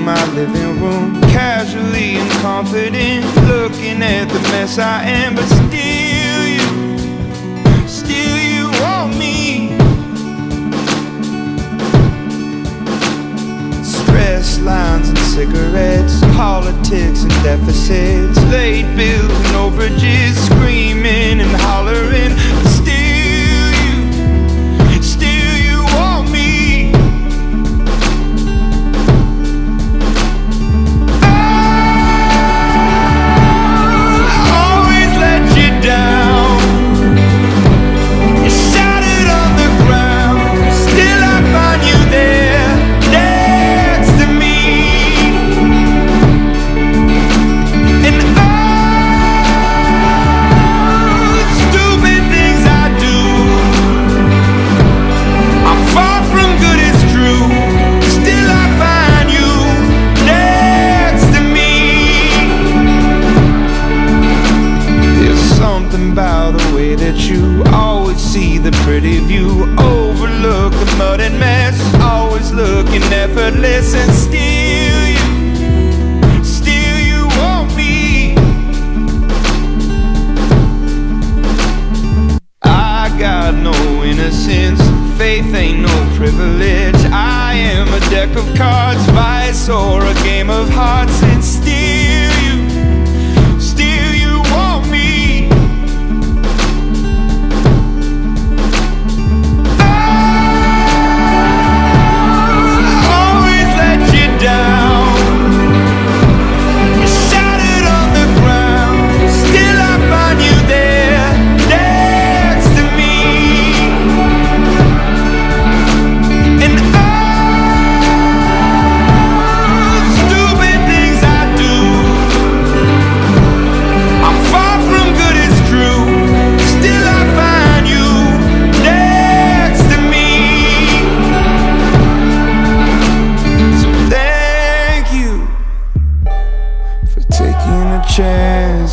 my living room, casually and confident, looking at the mess I am, but still you, still you want me. Stress lines and cigarettes, politics and deficits, late bills and overages, something about the way that you always see the pretty view, overlook the mud and mess, always looking effortless, and still you, still you want me. I got no innocence, faith ain't no privilege. I am a deck of cards, vice or a game of hearts.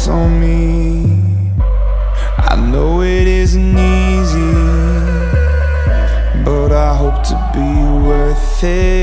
on me. I know it isn't easy But I hope to be worth it.